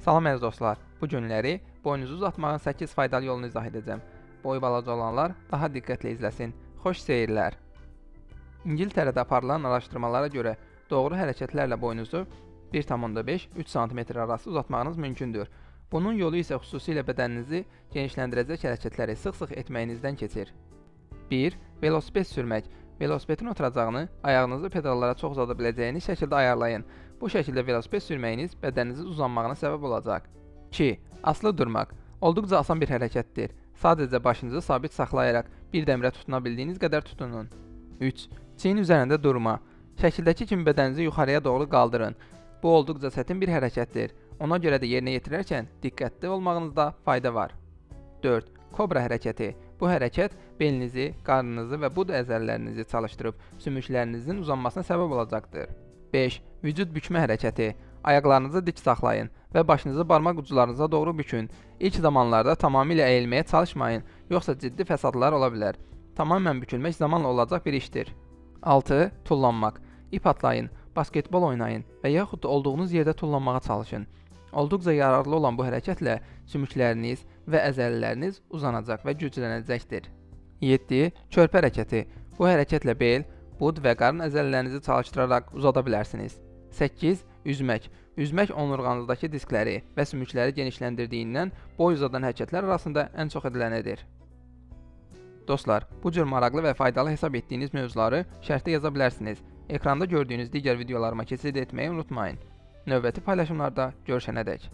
Salam əziz dostlar. Bu günləri boynunuzu uzatmağın 8 faydalı yolunu izah edəcəm. Boyu balaca olanlar daha diqqətlə izləsin. Xoş seyirlər. İngiltərədə aparılan araşdırmalara görə doğru hərəkətlərlə boynunuzu 1.5-3 sm arası uzatmağınız mümkündür. Bunun yolu isə xüsusilə bədəninizi genişləndirəcək hərəkətləri sıx-sıx etməyinizdən keçir. 1. Velosiped sürmək. Velosipedin oturacağını ayağınızı pedallara çox uzada biləcəyiniz şəkildə ayarlayın. Bu şəkildə velosiped sürməyiniz bədəninizin uzanmağına səbəb olacaq. 2. Asılı durmaq. Olduqca asan bir hərəkətdir. Sadəcə başınızı sabit saxlayaraq bir dəmirə tutuna bildiyiniz qədər tutunun. 3. Çiyin üzərində durma. Şəkildəki kimi bədəninizi yuxarıya doğru qaldırın. Bu olduqca çətin bir hərəkətdir. Ona görə də yerinə yetirərkən diqqətli olmağınızda fayda var. 4. Kobra hərəkəti. Bu hərəkət belinizi, qarnınızı və bud əzələlərinizi çalışdırıb sümüklərinizin uzanmasına səbəb olacaqdır. 5. Vücud bükmə hərəkəti. Ayaqlarınızı dik saxlayın və başınızı barmaq uclarınıza doğru bükün. İlk zamanlarda tamamilə əyilməyə çalışmayın, yoxsa ciddi fəsadlar ola bilər. Tamamilə bükülmək zamanla olacaq bir işdir. 6. Tullanmaq. İp atlayın, basketbol oynayın və yaxud da olduğunuz yerdə tullanmağa çalışın. Olduqca yararlı olan bu hərəkətlə sümükləriniz və əzələləriniz uzanacaq və güclənəcəkdir. 7. Körpə hərəkəti. Bu hərəkətlə bel, bud və qarın əzələlərinizi çalışdıraraq uzada bilərsiniz. 8. Üzmək. Üzmək onurğanızdakı diskləri və sümükləri genişləndirdiyindən boy uzadan hərəkətlər arasında ən çox edilənədir. Dostlar, bu cür maraqlı və faydalı hesab etdiyiniz mövzuları şərhdə yaza bilərsiniz. Ekranda gördüyünüz digər videolarıma keçid etməyi unutmayın. Növbəti paylaşımlarda görüşənədək.